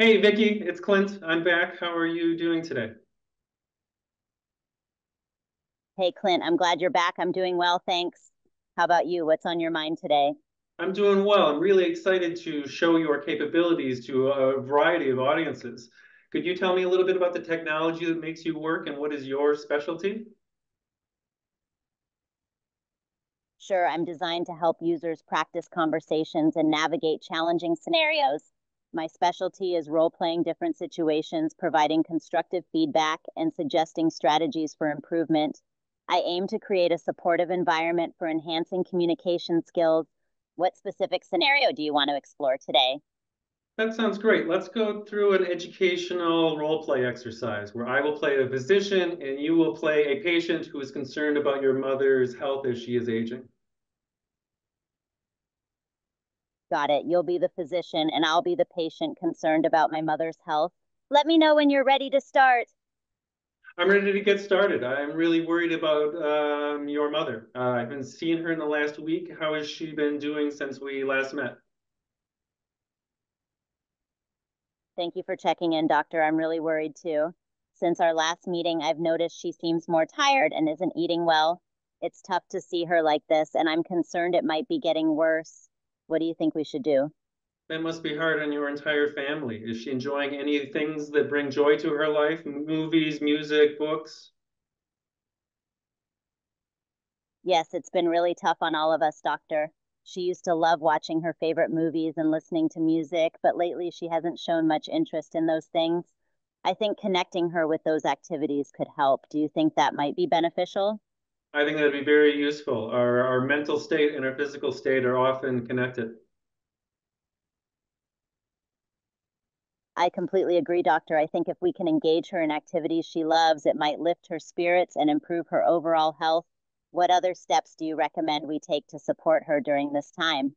Hey, Vicki, it's Clint. I'm back. How are you doing today? Hey, Clint, I'm glad you're back. I'm doing well, thanks. How about you? What's on your mind today? I'm doing well. I'm really excited to show your capabilities to a variety of audiences. Could you tell me a little bit about the technology that makes you work and what is your specialty? Sure, I'm designed to help users practice conversations and navigate challenging scenarios. My specialty is role playing different situations, providing constructive feedback, and suggesting strategies for improvement. I aim to create a supportive environment for enhancing communication skills. What specific scenario do you want to explore today? That sounds great. Let's go through an educational role play exercise where I will play a physician and you will play a patient who is concerned about your mother's health as she is aging. Got it. You'll be the physician and I'll be the patient concerned about my mother's health. Let me know when you're ready to start. I'm ready to get started. I'm really worried about um, your mother. Uh, I've been seeing her in the last week. How has she been doing since we last met? Thank you for checking in, doctor. I'm really worried too. Since our last meeting, I've noticed she seems more tired and isn't eating well. It's tough to see her like this, and I'm concerned it might be getting worse. What do you think we should do? That must be hard on your entire family. Is she enjoying any things that bring joy to her life? Movies, music, books? Yes, it's been really tough on all of us, doctor. She used to love watching her favorite movies and listening to music, but lately she hasn't shown much interest in those things. I think connecting her with those activities could help. Do you think that might be beneficial? I think that'd be very useful. Our, our mental state and our physical state are often connected. I completely agree, doctor. I think if we can engage her in activities she loves, it might lift her spirits and improve her overall health. What other steps do you recommend we take to support her during this time?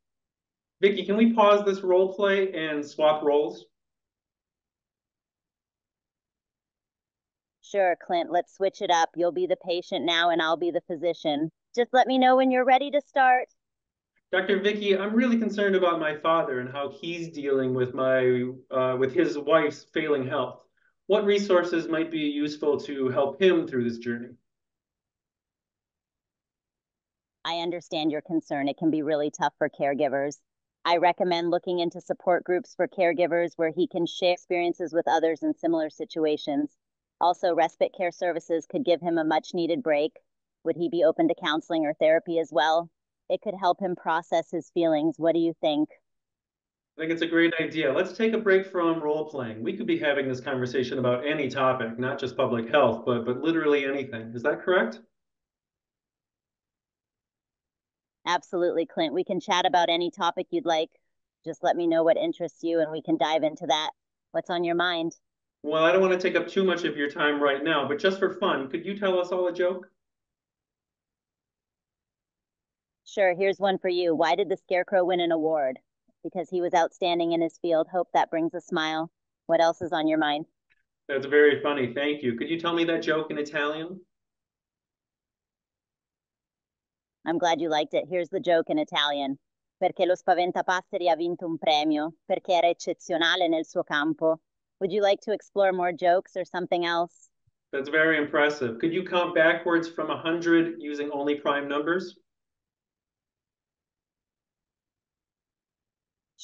Vicki, can we pause this role play and swap roles? Sure, Clint, let's switch it up. You'll be the patient now and I'll be the physician. Just let me know when you're ready to start. Dr. Vicky, I'm really concerned about my father and how he's dealing with my uh, with his wife's failing health. What resources might be useful to help him through this journey? I understand your concern. It can be really tough for caregivers. I recommend looking into support groups for caregivers where he can share experiences with others in similar situations. Also, respite care services could give him a much needed break. Would he be open to counseling or therapy as well? It could help him process his feelings. What do you think? I think it's a great idea. Let's take a break from role playing. We could be having this conversation about any topic, not just public health, but but literally anything. Is that correct? Absolutely, Clint. We can chat about any topic you'd like. Just let me know what interests you and we can dive into that. What's on your mind? Well, I don't want to take up too much of your time right now, but just for fun, could you tell us all a joke? Sure, here's one for you. Why did the Scarecrow win an award? Because he was outstanding in his field. Hope that brings a smile. What else is on your mind? That's very funny. Thank you. Could you tell me that joke in Italian? I'm glad you liked it. Here's the joke in Italian. Perché lo Spaventapasseri ha vinto un premio? Perché era eccezionale nel suo campo. Would you like to explore more jokes or something else? That's very impressive. Could you count backwards from 100 using only prime numbers?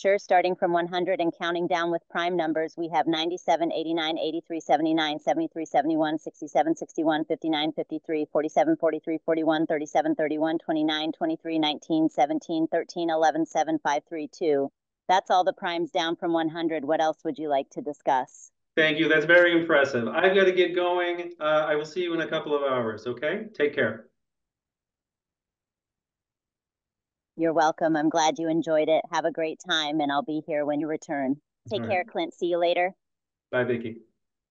Sure, starting from 100 and counting down with prime numbers, we have 97, 89, 83, 79, 73, 71, 67, 61, 59, 53, 47, 43, 41, 37, 31, 29, 23, 19, 17, 13, 11, 7, 5, 3, 2. That's all the primes down from 100. What else would you like to discuss? Thank you. That's very impressive. I've got to get going. Uh, I will see you in a couple of hours, okay? Take care. You're welcome. I'm glad you enjoyed it. Have a great time, and I'll be here when you return. Take care, Clint. See you later. Bye, Vicki.